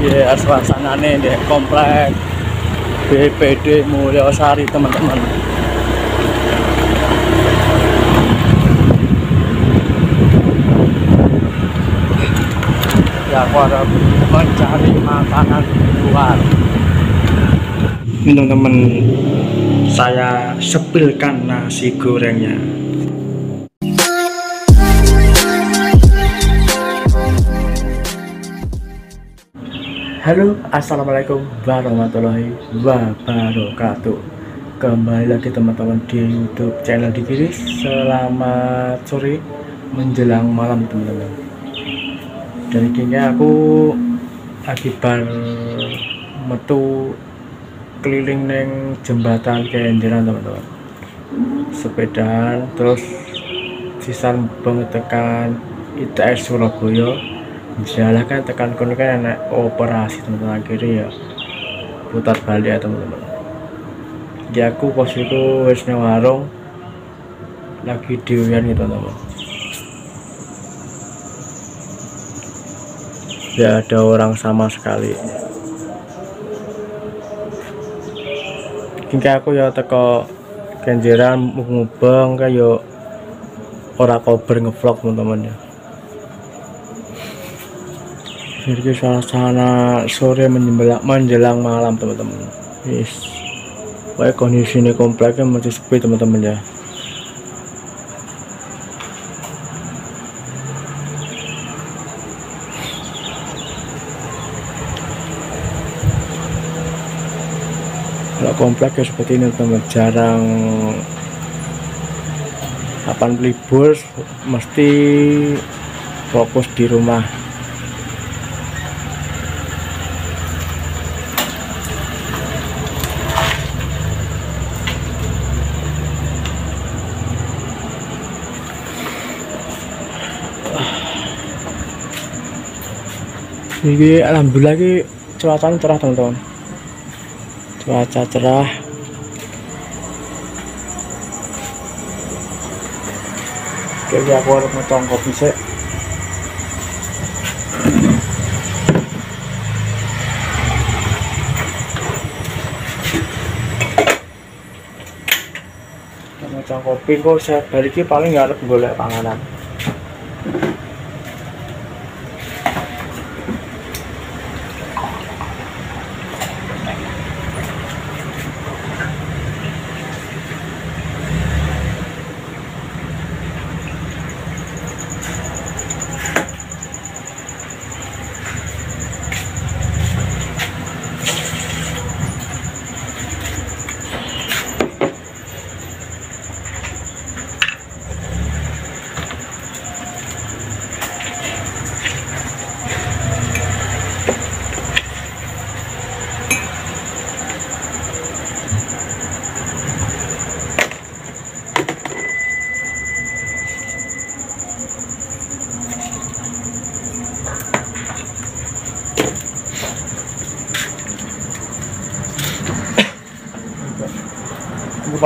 ya suasananya di komplek. BPD Mulyosari teman-teman. Ya aku harus mencari makanan luar. Ini teman-teman saya sepilkan nasi gorengnya Halo assalamualaikum warahmatullahi wabarakatuh. Kembali lagi teman-teman di YouTube channel Dikiris selamat sore menjelang malam teman-teman. Dan kini aku lagi bar metu keliling neng jembatan kenjeran teman-teman. Sepedaan terus sisan banget tekan ITS Surabaya jalan kan tekan kono kan enak operasi teman-teman akhirnya ya putar balik ya teman-teman. Ya aku posisiku wis nang warung lagi diuyan gitu teman-teman. Ya ada orang sama sekali. Hingga aku ya teko kenjeran mubeng kayak ora kober ngevlog teman-teman ya jadi suasana sore menjelang menjelang malam teman-teman. Yes. Baik kondisi ini kompleknya masih sepi teman-teman ya. Kalau komplek ya seperti ini teman jarang kapan libur mesti fokus di rumah ini alhamdulillah ini cuaca cerah teman-teman. Cuaca cerah. Oke aku harus ngecong kopi sih ngecong kopi kok saya balik paling nggak ada boleh panganan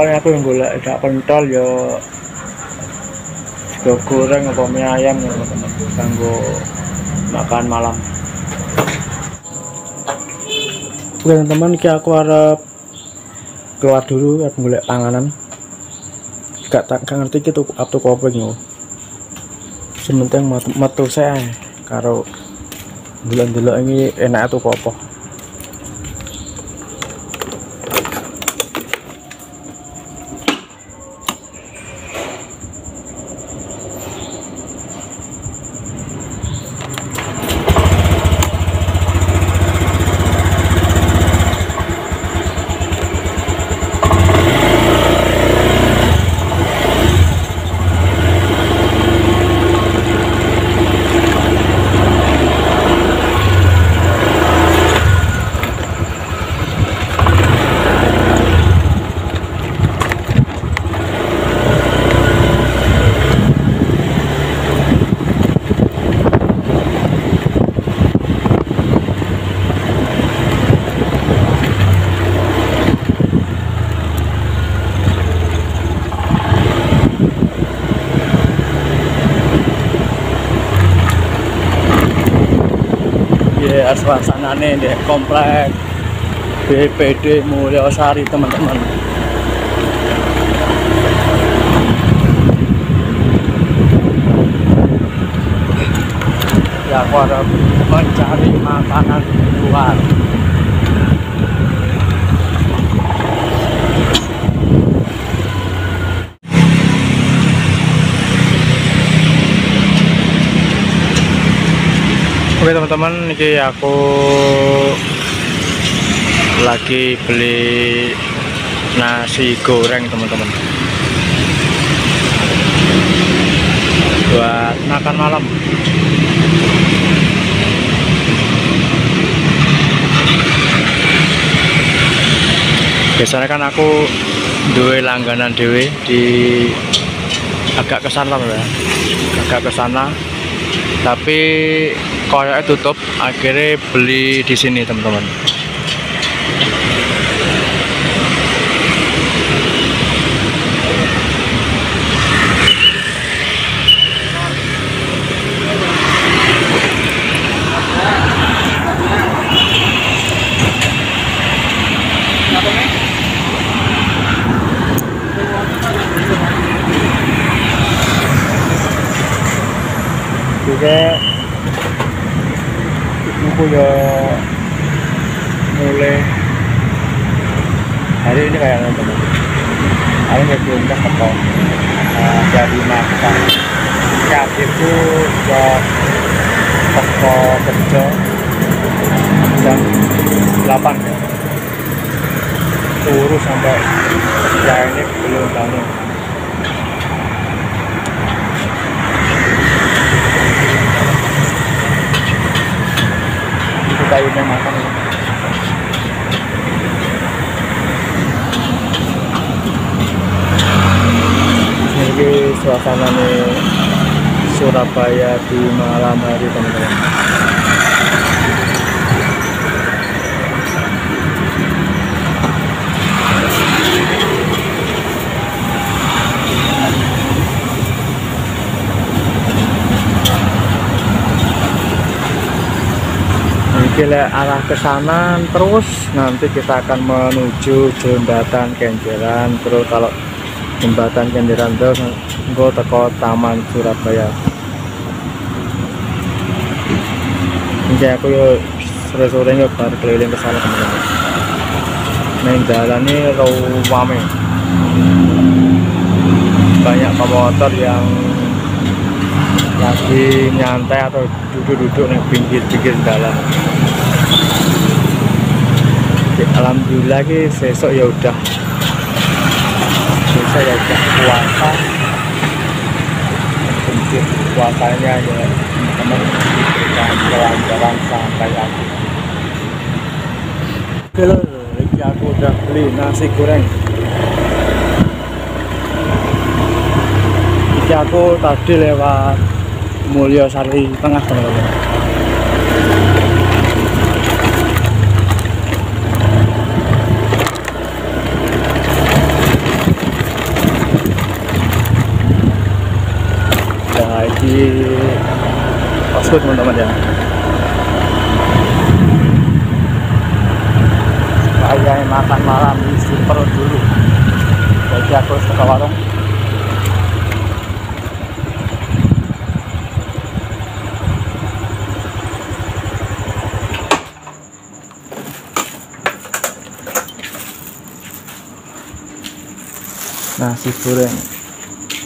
paling aku yang golek gak pentol ya sego goreng apa mie ayam ya teman-teman. Kanggo makan malam. Oke teman-teman iki aku harap keluar dulu aku golek panganan. Gak tak gak ngerti gitu apa kopi yo sementing metu saya karo bulan-bulan ini enak tuh apa suasananya di komplek BPD Mulyosari teman-teman. Ya aku ada mencari makanan di Oke teman-teman, ini aku lagi beli nasi goreng teman-teman. Buat makan malam. Biasanya kan aku dua langganan dewe di agak ke sana ya agak ke sana tapi koyoknya tutup akhirnya beli di sini teman-teman juga ibuku ya mulai hari ini kayak teman hari ini belum teko uh, dari makan. Siap itu ya toko kerja. Jam 8 ya urus sampai ya ini belum bangun. Itu kayunya makan ya. ini nih Surabaya di malam hari teman-teman. Le- arah ke sana terus nanti kita akan menuju jembatan Kenjeran. Terus kalau jembatan Kenjeran terus gue teko Taman Surabaya. Ini aku yo sore-sore yo bar keliling ke sana teman-teman. Neng jalan ini rame banyak pemotor yang lagi nyantai atau duduk-duduk di pinggir-pinggir jalan. Alhamdulillah ki besok ya udah besok ya udah puasa. Mungkin puasanya ya teman-teman diberikan kelancaran sampai akhir. Oke lho, ini aku udah beli nasi goreng. Ini aku tadi lewat Mulyosari Tengah teman-teman ya di teman-teman ya. Saya makan malam di super dulu. Jadi aku harus ke warung. Nasi goreng.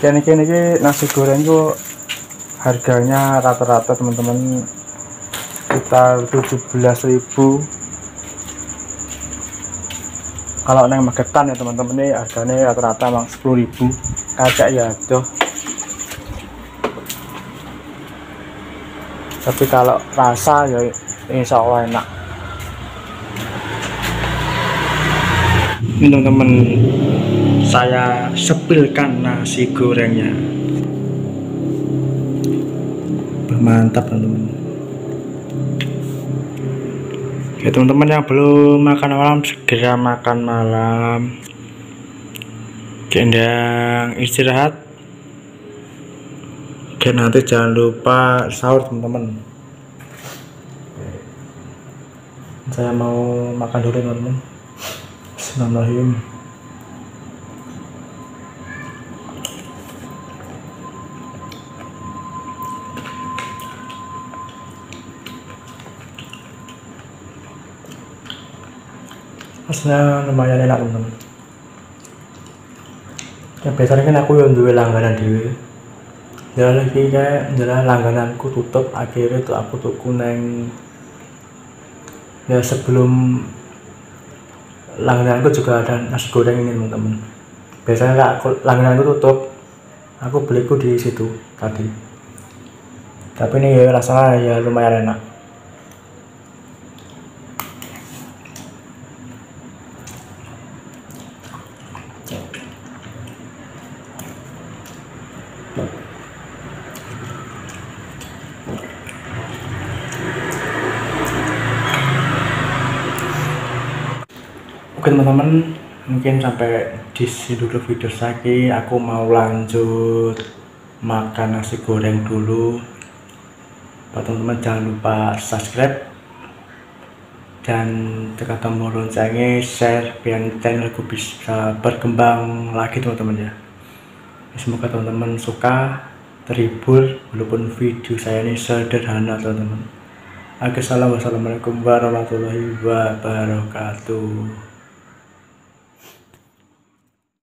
Kini kini ki nasi goreng itu harganya rata-rata teman-teman sekitar 17.000 kalau neng magetan ya teman-teman ini harganya rata-rata emang 10.000 kacak ya tuh tapi kalau rasa ya insya Allah enak. Ini teman-teman saya sepilkan nasi gorengnya mantap teman-teman. Oke teman-teman yang belum makan malam segera makan malam. Gendang istirahat. Oke nanti jangan lupa sahur teman-teman. Saya mau makan dulu teman-teman Rasanya lumayan enak teman-teman ya biasanya kan aku yang duwe langganan dewe ya lagi kayak adalah langgananku tutup akhirnya tuh aku tuku neng ya sebelum langgananku juga ada nasi goreng ini teman-teman. Biasanya aku langgananku tutup aku beliku di situ tadi. Tapi ini ya rasanya ya lumayan enak Oke teman-teman, mungkin sampai di sini dulu video saya. Aku mau lanjut makan nasi goreng dulu. Buat teman-teman jangan lupa subscribe dan tekan tombol loncengnya, share biar channelku bisa berkembang lagi teman-teman ya. Semoga teman-teman suka, terhibur walaupun video saya ini sederhana teman-teman. Assalamualaikum warahmatullahi wabarakatuh.